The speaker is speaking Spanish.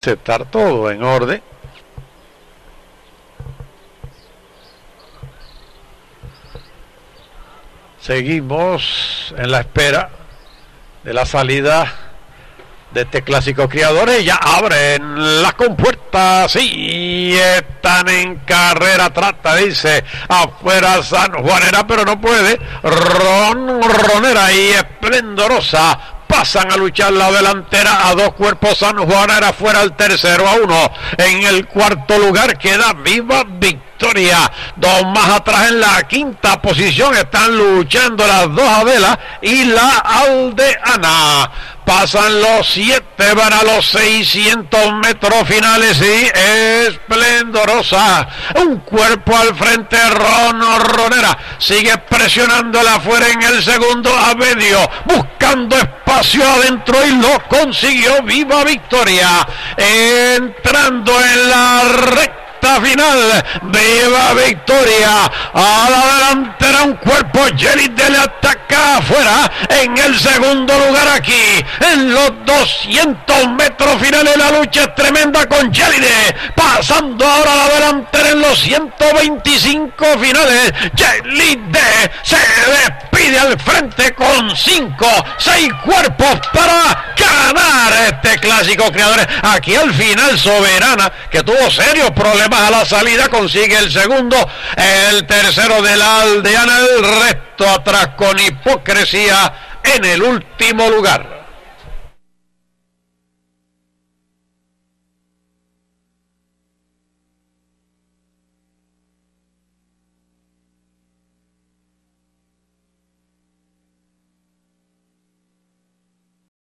aceptar todo en orden. Seguimos en la espera de la salida de este clásico criadores. Ya abren las compuertas y están en carrera. Trata, dice, afuera San Juanera, pero no puede. Ron, Ronera y esplendorosa pasan a luchar la delantera a dos cuerpos. San Juan era fuera el tercero a uno. En el cuarto lugar queda viva victoria. Dos más atrás en la quinta posición están luchando las dos Adelas y la Aldeana pasan los siete, van a los 600 metros finales y esplendorosa. Un cuerpo al frente, Rono Ronera sigue presionándola afuera en el segundo a medio, buscando espacio adentro y lo consiguió. Viva Victoria, entrando en la recta final. Viva Victoria. A la delantera un cuerpo. de le ataca afuera. En el segundo lugar aquí. En los 200 metros finales la lucha es tremenda con Jelide. Pasando ahora la delantera en los 125 finales. Jelide se despide al frente con 5, 6 cuerpos para ganar este clásico creadores. Aquí al final Soberana que tuvo serios problemas a la salida, consigue el segundo, el tercero de la aldeana, el resto atrás con hipocresía en el último lugar.